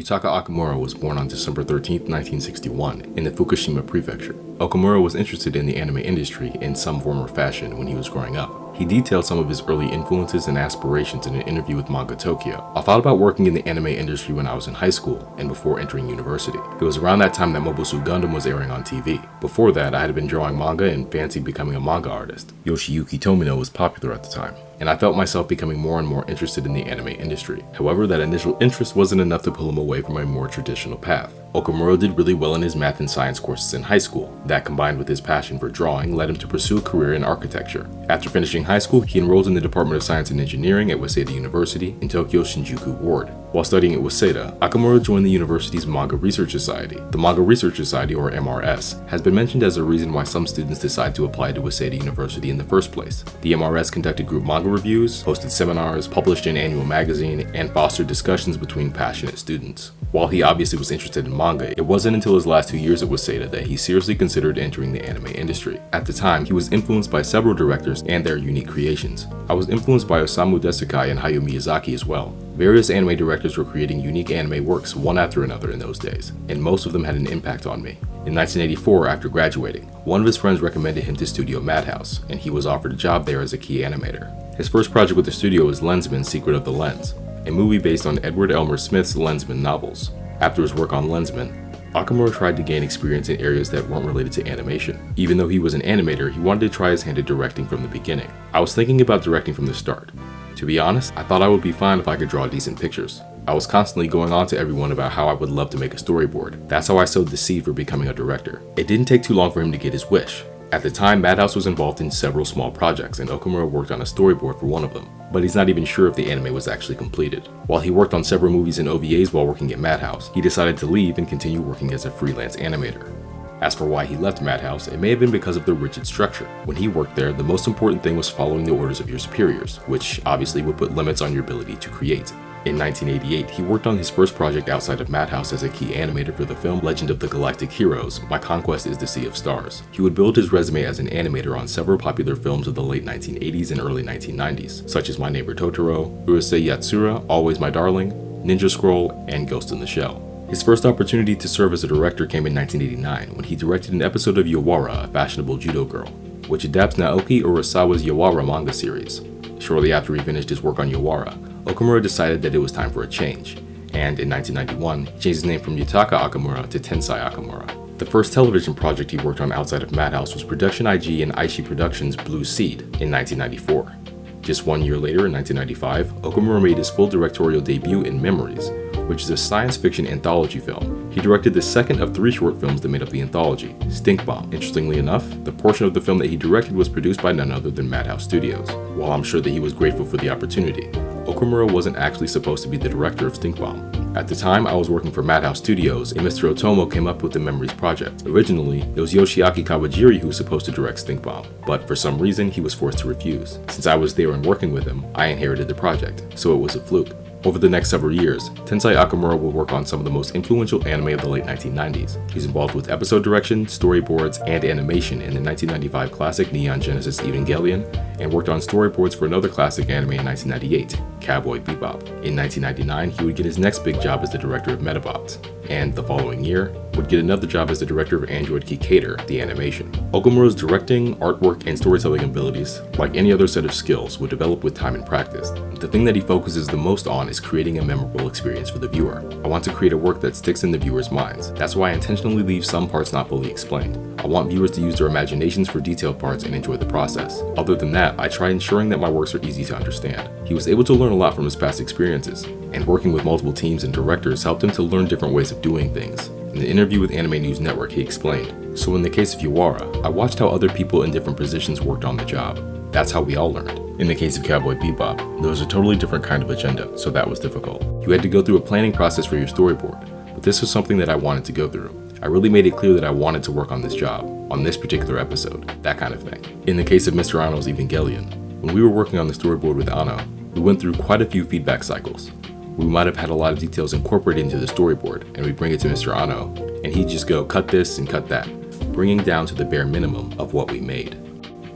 Yutaka Okamura was born on December 13, 1961, in the Fukushima Prefecture. Okamura was interested in the anime industry in some form or fashion when he was growing up. He detailed some of his early influences and aspirations in an interview with Manga Tokyo. I thought about working in the anime industry when I was in high school and before entering university. It was around that time that Mobile Suit Gundam was airing on TV. Before that, I had been drawing manga and fancied becoming a manga artist. Yoshiyuki Tomino was popular at the time and I felt myself becoming more and more interested in the anime industry. However, that initial interest wasn't enough to pull him away from my more traditional path. Okamura did really well in his math and science courses in high school. That combined with his passion for drawing led him to pursue a career in architecture. After finishing high school, he enrolled in the Department of Science and Engineering at Waseda University in Tokyo Shinjuku Ward. While studying at Waseda, Okamura joined the university's Manga Research Society. The Manga Research Society, or MRS, has been mentioned as a reason why some students decide to apply to Waseda University in the first place. The MRS conducted group manga reviews, hosted seminars, published an annual magazine, and fostered discussions between passionate students. While he obviously was interested in manga, it wasn't until his last two years at Waseda that he seriously considered entering the anime industry. At the time, he was influenced by several directors and their unique creations. I was influenced by Osamu Dezaki and Hayao Miyazaki as well. Various anime directors were creating unique anime works one after another in those days, and most of them had an impact on me. In 1984, after graduating, one of his friends recommended him to Studio Madhouse, and he was offered a job there as a key animator. His first project with the studio was Lensman Secret of the Lens, a movie based on Edward Elmer Smith's Lensman novels. After his work on Lensman, Okamura tried to gain experience in areas that weren't related to animation. Even though he was an animator, he wanted to try his hand at directing from the beginning. I was thinking about directing from the start, to be honest, I thought I would be fine if I could draw decent pictures. I was constantly going on to everyone about how I would love to make a storyboard. That's how I sowed the seed for becoming a director. It didn't take too long for him to get his wish. At the time, Madhouse was involved in several small projects, and Okamura worked on a storyboard for one of them, but he's not even sure if the anime was actually completed. While he worked on several movies and OVAs while working at Madhouse, he decided to leave and continue working as a freelance animator. As for why he left Madhouse, it may have been because of the rigid structure. When he worked there, the most important thing was following the orders of your superiors, which obviously would put limits on your ability to create. In 1988, he worked on his first project outside of Madhouse as a key animator for the film Legend of the Galactic Heroes, My Conquest is the Sea of Stars. He would build his resume as an animator on several popular films of the late 1980s and early 1990s, such as My Neighbor Totoro, Urusei Yatsura, Always My Darling, Ninja Scroll, and Ghost in the Shell. His first opportunity to serve as a director came in 1989 when he directed an episode of Yawara, a fashionable judo girl, which adapts Naoki Urasawa's Yawara manga series. Shortly after he finished his work on Yawara, Okamura decided that it was time for a change, and in 1991, he changed his name from Yutaka Okamura to Tensai Okamura. The first television project he worked on outside of Madhouse was Production IG and Ashi Productions' Blue Seed in 1994. Just one year later, in 1995, Okamura made his full directorial debut in Memories, which is a science fiction anthology film. He directed the second of three short films that made up the anthology, Stink Bomb. Interestingly enough, the portion of the film that he directed was produced by none other than Madhouse Studios. While I'm sure that he was grateful for the opportunity, Okamura wasn't actually supposed to be the director of Stink Bomb. At the time, I was working for Madhouse Studios, and Mr. Otomo came up with the Memories project. Originally, it was Yoshiaki Kawajiri who was supposed to direct Stink Bomb, but for some reason, he was forced to refuse. Since I was there and working with him, I inherited the project, so it was a fluke. Over the next several years, Tensai Okamura will work on some of the most influential anime of the late 1990s. He's involved with episode direction, storyboards, and animation in the 1995 classic Neon Genesis Evangelion, and worked on storyboards for another classic anime in 1998, Cowboy Bebop. In 1999, he would get his next big job as the director of Medabots, and the following year, would get another job as the director of Android Kikaider, the animation. Okamura's directing, artwork, and storytelling abilities, like any other set of skills, would develop with time and practice. The thing that he focuses the most on is creating a memorable experience for the viewer. I want to create a work that sticks in the viewer's minds. That's why I intentionally leave some parts not fully explained. I want viewers to use their imaginations for detailed parts and enjoy the process. Other than that, I try ensuring that my works are easy to understand. He was able to learn a lot from his past experiences, and working with multiple teams and directors helped him to learn different ways of doing things. In an interview with Anime News Network, he explained, So in the case of Yawara, I watched how other people in different positions worked on the job. That's how we all learned. In the case of Cowboy Bebop, there was a totally different kind of agenda, so that was difficult. You had to go through a planning process for your storyboard, but this was something that I wanted to go through. I really made it clear that I wanted to work on this job, on this particular episode, that kind of thing. In the case of Mr. Anno's Evangelion, when we were working on the storyboard with Anno, we went through quite a few feedback cycles. We might have had a lot of details incorporated into the storyboard, and we bring it to Mr. Anno, and he'd just go cut this and cut that, bringing down to the bare minimum of what we made.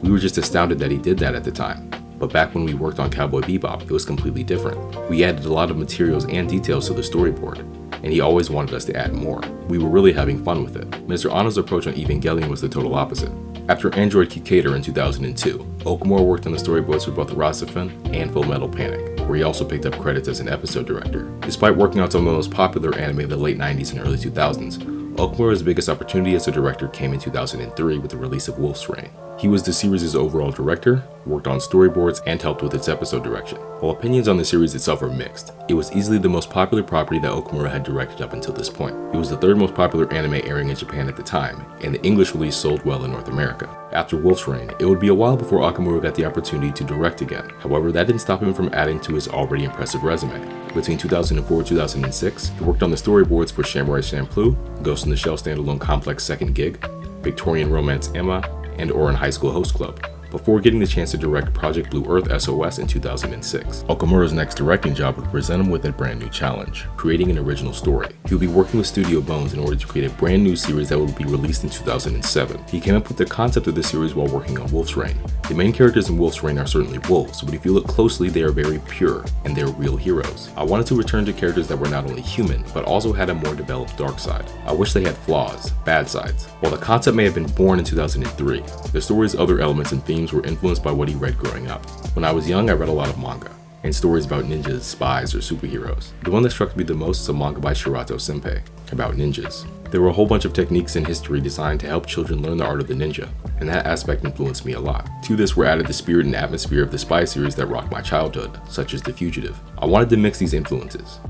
We were just astounded that he did that at the time, but back when we worked on Cowboy Bebop, it was completely different. We added a lot of materials and details to the storyboard. and he always wanted us to add more. We were really having fun with it. Mr. Anno's approach on Evangelion was the total opposite. After Android Kikaider in 2002, Okamura worked on the storyboards for both RahXephon and Full Metal Panic, where he also picked up credits as an episode director. Despite working on some of the most popular anime of the late 90s and early 2000s, Okamura's biggest opportunity as a director came in 2003 with the release of Wolf's Rain. He was the series' overall director, worked on storyboards, and helped with its episode direction. While opinions on the series itself are mixed, it was easily the most popular property that Okamura had directed up until this point. It was the third most popular anime airing in Japan at the time, and the English release sold well in North America. After Wolf's Rain, it would be a while before Okamura got the opportunity to direct again. However, that didn't stop him from adding to his already impressive resume. Between 2004 and 2006, he worked on the storyboards for Samurai Champloo, Ghost in the Shell Standalone Complex Second Gig, Victorian Romance Emma, and Ouran High School Host Club before getting the chance to direct Project Blue Earth SOS in 2006. Okamura's next directing job would present him with a brand new challenge, creating an original story. He would be working with Studio Bones in order to create a brand new series that would be released in 2007. He came up with the concept of the series while working on Wolf's Rain. The main characters in Wolf's Rain are certainly wolves, but if you look closely, they are very pure, and they're real heroes. I wanted to return to characters that were not only human, but also had a more developed dark side. I wish they had flaws, bad sides. While the concept may have been born in 2003, the story's other elements and themes were influenced by what he read growing up. When I was young, I read a lot of manga and stories about ninjas, spies, or superheroes. The one that struck me the most is a manga by Shirato Sanpei about ninjas. There were a whole bunch of techniques in history designed to help children learn the art of the ninja, and that aspect influenced me a lot. To this were added the spirit and atmosphere of the spy series that rocked my childhood, such as The Fugitive. I wanted to mix these influences.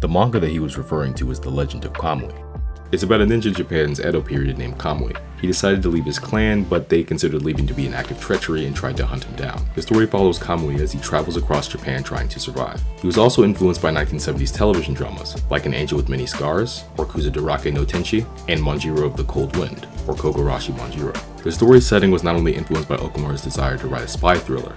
The manga that he was referring to is The Legend of Kamui, it's about a ninja in Japan's Edo period named Kamui. He decided to leave his clan, but they considered leaving to be an act of treachery and tried to hunt him down. The story follows Kamui as he travels across Japan trying to survive. He was also influenced by 1970s television dramas, like An Angel with Many Scars, or Kusadorake no Tenchi, and Manjiro of the Cold Wind, or Kogarashi Manjiro. The story's setting was not only influenced by Okamura's desire to write a spy thriller,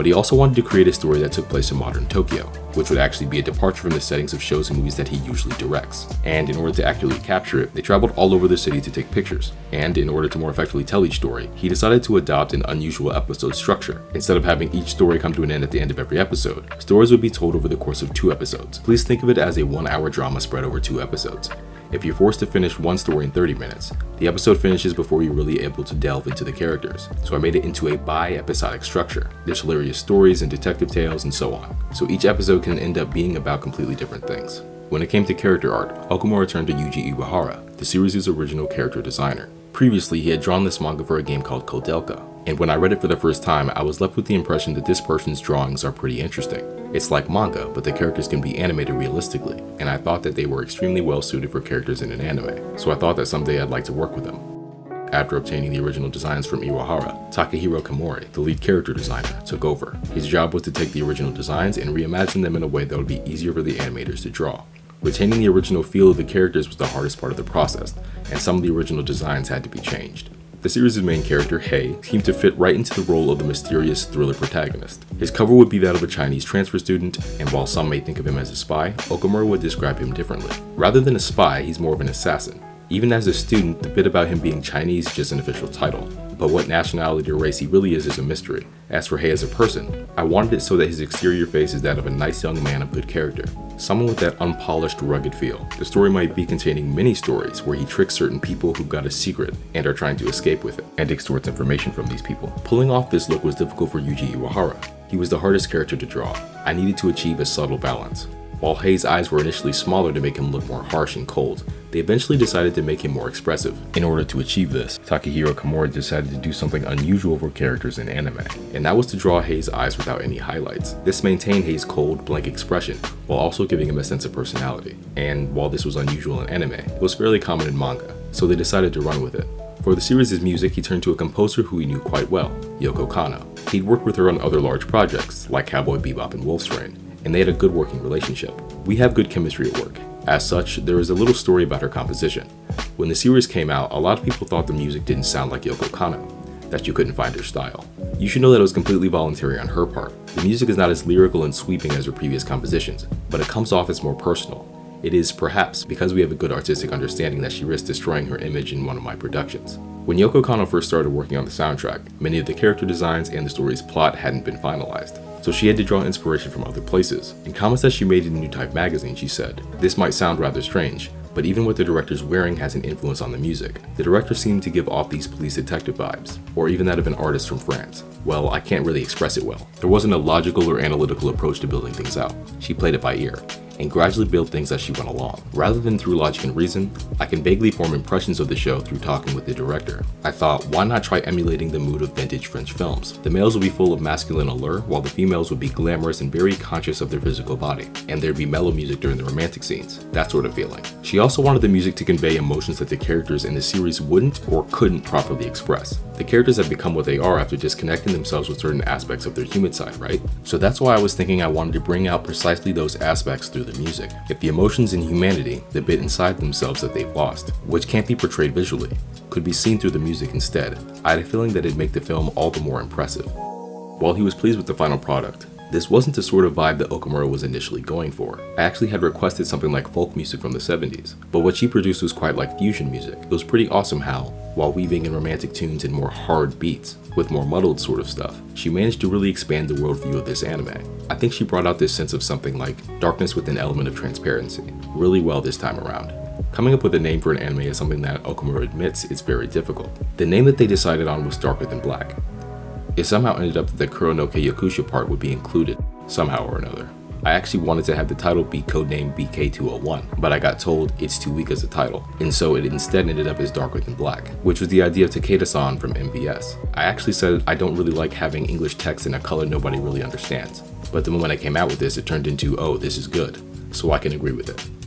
but he also wanted to create a story that took place in modern Tokyo, which would actually be a departure from the settings of shows and movies that he usually directs. And in order to accurately capture it, they traveled all over the city to take pictures. And in order to more effectively tell each story, he decided to adopt an unusual episode structure. Instead of having each story come to an end at the end of every episode, stories would be told over the course of two episodes. Please think of it as a one hour drama spread over two episodes. If you're forced to finish one story in 30 minutes, the episode finishes before you're really able to delve into the characters. So I made it into a bi-episodic structure. There's hilarious stories and detective tales and so on. So each episode can end up being about completely different things. When it came to character art, Okamura turned to Yuji Iwahara, the series' original character designer. Previously, he had drawn this manga for a game called Koudelka, and when I read it for the first time, I was left with the impression that this person's drawings are pretty interesting. It's like manga, but the characters can be animated realistically, and I thought that they were extremely well suited for characters in an anime, so I thought that someday I'd like to work with them. After obtaining the original designs from Iwahara, Takahiro Komori, the lead character designer, took over. His job was to take the original designs and reimagine them in a way that would be easier for the animators to draw. Retaining the original feel of the characters was the hardest part of the process, and some of the original designs had to be changed. The series' main character, Hei, seemed to fit right into the role of the mysterious thriller protagonist. His cover would be that of a Chinese transfer student, and while some may think of him as a spy, Okamura would describe him differently. Rather than a spy, he's more of an assassin. Even as a student, the bit about him being Chinese is just an official title, but what nationality or race he really is is a mystery. As for Hei as a person, I wanted it so that his exterior face is that of a nice young man of good character, someone with that unpolished, rugged feel. The story might be containing many stories where he tricks certain people who've got a secret and are trying to escape with it, and extorts information from these people. Pulling off this look was difficult for Yuji Iwahara. He was the hardest character to draw. I needed to achieve a subtle balance. While Hei's eyes were initially smaller to make him look more harsh and cold, they eventually decided to make him more expressive. In order to achieve this, Takahiro Komori decided to do something unusual for characters in anime, and that was to draw Hei's eyes without any highlights. This maintained Hei's cold, blank expression, while also giving him a sense of personality. And while this was unusual in anime, it was fairly common in manga, so they decided to run with it. For the series' music, he turned to a composer who he knew quite well, Yoko Kanno. He'd worked with her on other large projects, like Cowboy Bebop and Wolf's Rain, and they had a good working relationship. We have good chemistry at work. As such, there is a little story about her composition. When the series came out, a lot of people thought the music didn't sound like Yoko Kanno, that you couldn't find her style. You should know that it was completely voluntary on her part. The music is not as lyrical and sweeping as her previous compositions, but it comes off as more personal. It is perhaps because we have a good artistic understanding that she risked destroying her image in one of my productions. When Yoko Kanno first started working on the soundtrack, many of the character designs and the story's plot hadn't been finalized. So she had to draw inspiration from other places. In comments that she made in Newtype magazine, she said, This might sound rather strange, but even what the director's wearing has an influence on the music. The director seemed to give off these police detective vibes, or even that of an artist from France. Well, I can't really express it well. There wasn't a logical or analytical approach to building things out. She played it by ear and gradually build things as she went along. Rather than through logic and reason, I can vaguely form impressions of the show through talking with the director. I thought, why not try emulating the mood of vintage French films? The males would be full of masculine allure, while the females would be glamorous and very conscious of their physical body, and there'd be mellow music during the romantic scenes, that sort of feeling. She also wanted the music to convey emotions that the characters in the series wouldn't or couldn't properly express. The characters have become what they are after disconnecting themselves with certain aspects of their human side, right? So that's why I was thinking I wanted to bring out precisely those aspects through the music. If the emotions in humanity, the bit inside themselves that they've lost, which can't be portrayed visually, could be seen through the music instead, I had a feeling that it'd make the film all the more impressive. While he was pleased with the final product, this wasn't the sort of vibe that Okamura was initially going for. I actually had requested something like folk music from the 70s, but what she produced was quite like fusion music. It was pretty awesome how, while weaving in romantic tunes and more hard beats, with more muddled sort of stuff, she managed to really expand the worldview of this anime. I think she brought out this sense of something like darkness with an element of transparency, really well this time around. Coming up with a name for an anime is something that Okamura admits is very difficult. The name that they decided on was Darker Than Black, it somehow ended up that the Kuro no Keiyakusha part would be included, somehow or another. I actually wanted to have the title be codenamed BK201, but I got told it's too weak as a title, and so it instead ended up as Darker Than Black, which was the idea of Takeda-san from MBS. I actually said I don't really like having English text in a color nobody really understands, but the moment I came out with this, it turned into, oh, this is good, so I can agree with it.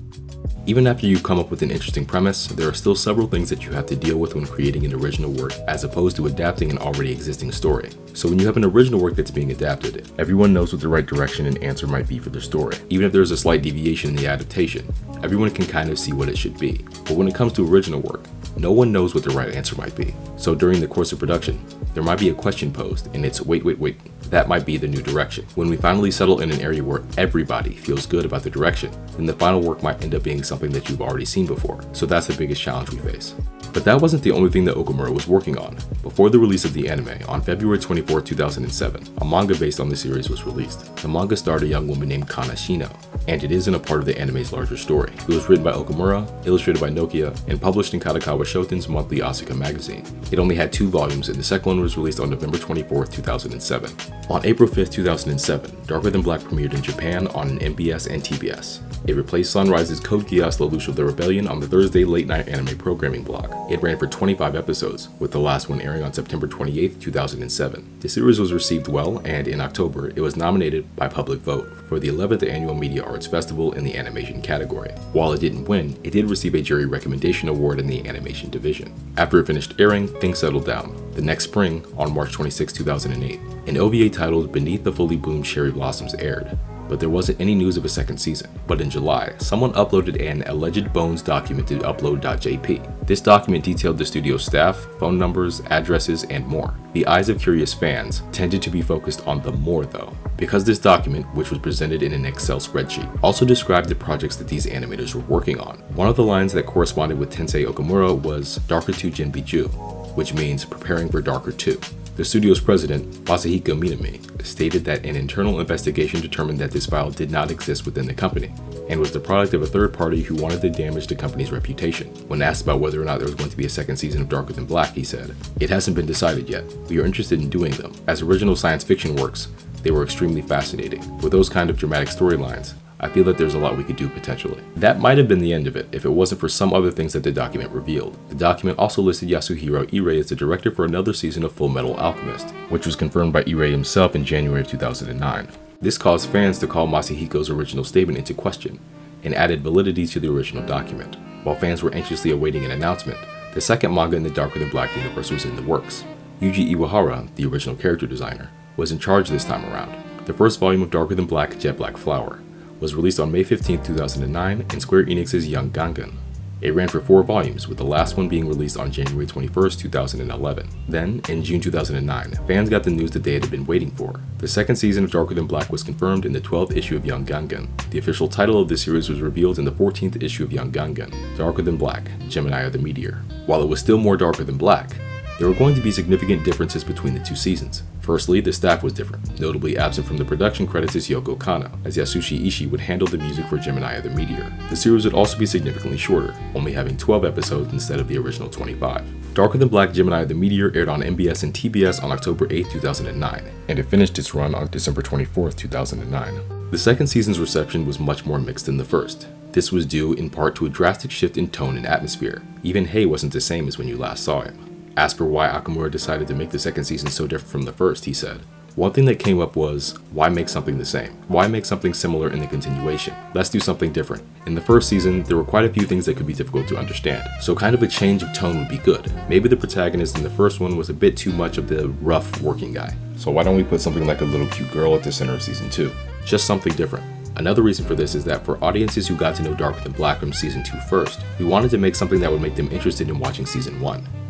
Even after you've come up with an interesting premise, there are still several things that you have to deal with when creating an original work as opposed to adapting an already existing story. So when you have an original work that's being adapted, everyone knows what the right direction and answer might be for the story. Even if there's a slight deviation in the adaptation, everyone can kind of see what it should be. But when it comes to original work, no one knows what the right answer might be. So during the course of production, there might be a question posed and it's wait, wait, wait, that might be the new direction. When we finally settle in an area where everybody feels good about the direction, then the final work might end up being something that you've already seen before. So that's the biggest challenge we face. But that wasn't the only thing that Okamura was working on. Before the release of the anime, on February 24, 2007, a manga based on the series was released. The manga starred a young woman named Kanashino, and it isn't a part of the anime's larger story. It was written by Okamura, illustrated by Nokiya, and published in Kadokawa Shoten's monthly Asuka magazine. It only had two volumes, and the second one was released on November 24, 2007. On April 5, 2007, Darker Than Black premiered in Japan on MBS and TBS. It replaced Sunrise's Code Geass Lelouch of the Rebellion on the Thursday late night anime programming block. It ran for 25 episodes, with the last one airing on September 28, 2007. The series was received well, and in October, it was nominated by public vote for the 11th Annual Media Arts Festival in the animation category. While it didn't win, it did receive a jury recommendation award in the animation division. After it finished airing, things settled down. The next spring, on March 26, 2008, an OVA titled Beneath the Fully Bloomed Cherry Blossoms aired but there wasn't any news of a second season. But in July, someone uploaded an alleged Bones document to upload.jp. This document detailed the studio's staff, phone numbers, addresses, and more. The eyes of curious fans tended to be focused on the more though, because this document, which was presented in an Excel spreadsheet, also described the projects that these animators were working on. One of the lines that corresponded with Tensai Okamura was Darker 2 Jinbiju, which means preparing for Darker 2. The studio's president, Masahiko Minami, stated that an internal investigation determined that this file did not exist within the company and was the product of a third party who wanted to damage the company's reputation. When asked about whether or not there was going to be a second season of Darker Than Black, he said, It hasn't been decided yet. We are interested in doing them. As original science fiction works, they were extremely fascinating. With those kind of dramatic storylines, I feel that there's a lot we could do potentially. That might have been the end of it if it wasn't for some other things that the document revealed. The document also listed Yasuhiro Irei as the director for another season of Full Metal Alchemist, which was confirmed by Irei himself in January of 2009. This caused fans to call Masahiko's original statement into question and added validity to the original document. While fans were anxiously awaiting an announcement, the second manga in the Darker Than Black universe was in the works. Yuji Iwahara, the original character designer, was in charge this time around. The first volume of Darker Than Black Jet Black Flower was released on May 15, 2009 in Square Enix's Young Gangan. It ran for four volumes, with the last one being released on January 21, 2011. Then, in June 2009, fans got the news that they had been waiting for. The second season of Darker Than Black was confirmed in the 12th issue of Young Gangan. The official title of the series was revealed in the 14th issue of Young Gangan, Darker Than Black, Gemini of the Meteor. While it was still more darker than black, There were going to be significant differences between the two seasons. Firstly, the staff was different. Notably absent from the production credits is Yoko Kanno, as Yasushi Ishii would handle the music for Gemini the Meteor. The series would also be significantly shorter, only having 12 episodes instead of the original 25. Darker Than Black Gemini the Meteor aired on MBS and TBS on October 8, 2009, and it finished its run on December 24, 2009. The second season's reception was much more mixed than the first. This was due in part to a drastic shift in tone and atmosphere. Even Hei wasn't the same as when you last saw him. Asked for why Okamura decided to make the second season so different from the first, he said, one thing that came up was, why make something the same? Why make something similar in the continuation? Let's do something different. In the first season, there were quite a few things that could be difficult to understand, so kind of a change of tone would be good. Maybe the protagonist in the first one was a bit too much of the rough working guy. So why don't we put something like a little cute girl at the center of season 2? Just something different. Another reason for this is that for audiences who got to know Darker Than Black from season 2 first, we wanted to make something that would make them interested in watching season 1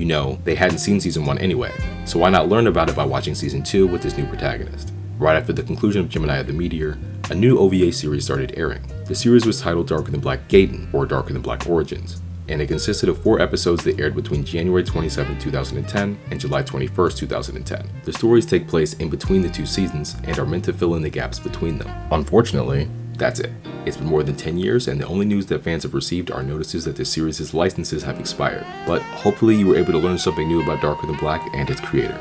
you know, they hadn't seen season 1 anyway, so why not learn about it by watching season 2 with this new protagonist? Right after the conclusion of Gemini of the Meteor, a new OVA series started airing. The series was titled Darker Than Black Gaiden, or Darker Than Black Origins, and it consisted of four episodes that aired between January 27, 2010 and July 21, 2010. The stories take place in between the two seasons and are meant to fill in the gaps between them. Unfortunately, that's it. It's been more than 10 years, and the only news that fans have received are notices that the series' licenses have expired. But hopefully, you were able to learn something new about Darker Than Black and its creator.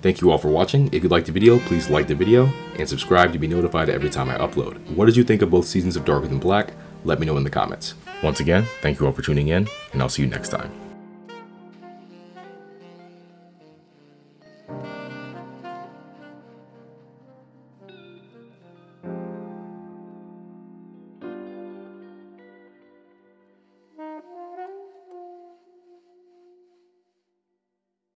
Thank you all for watching. If you liked the video, please like the video and subscribe to be notified every time I upload. What did you think of both seasons of Darker Than Black? Let me know in the comments. Once again, thank you all for tuning in, and I'll see you next time.